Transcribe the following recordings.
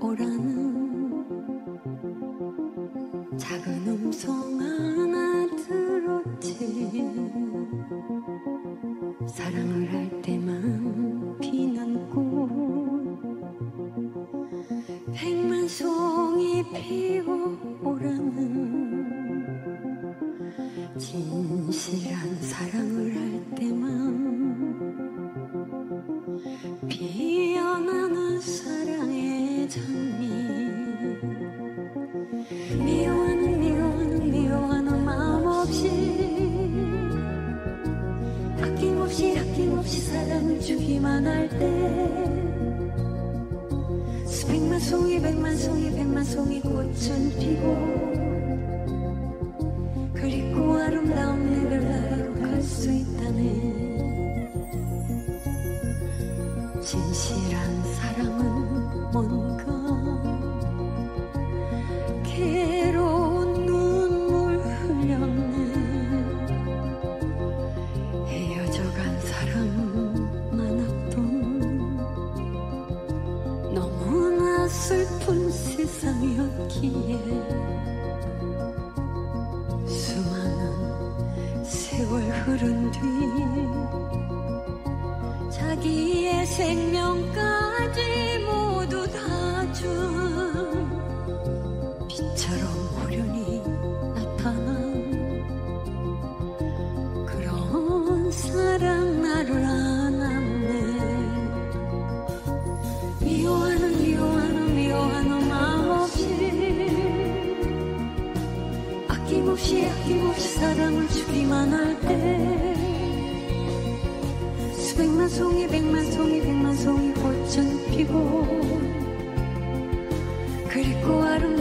오라는 작은 음성 하나 들었지. 사랑을 할 때만 피는 꽃. 백만 송이 피어오라는 진실한 사랑을 할 때만 할때 수백만 송이 백만 송이 백만 송이 꽃은 피고 그리고 아름다운 내별 나라로 갈 수 있다네 진실한 사랑은 뭔가 기에 수많은 세월 흐른 뒤 자기의 생명까지 모두 다 준 빛처럼 호련히 나타난 그런 사랑 아낌없이 사랑을 주기만 할 때. 수백만 송이 백만 송이 백만 송이 꽃은 피고 그리고 아름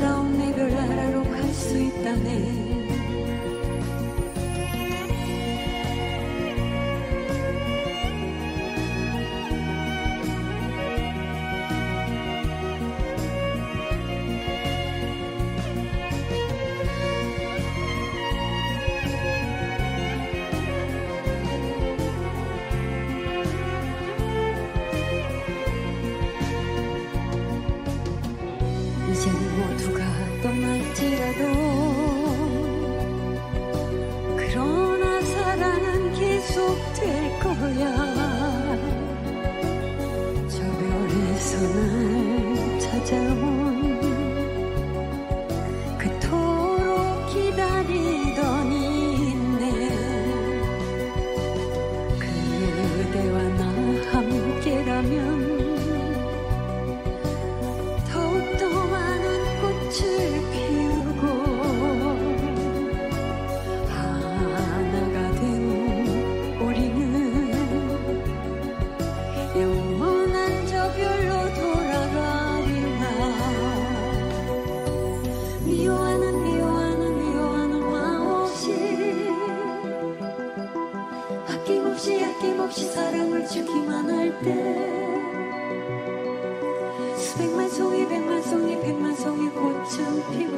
todo. 없이 사랑을 주기만 할 때. 수백만 송이 백만 송이 백만 송이 꽃은 피고.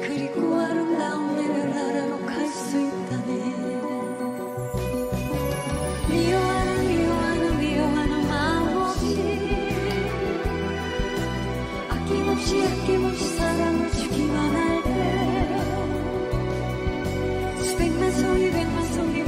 그리고 아름다운 나라로 갈수 있다네. 미워하는 미워하는 미워하는 마음 없이 아낌없이 아낌없이 사랑을 주기만 할 때. 수백만 송이 백만 송이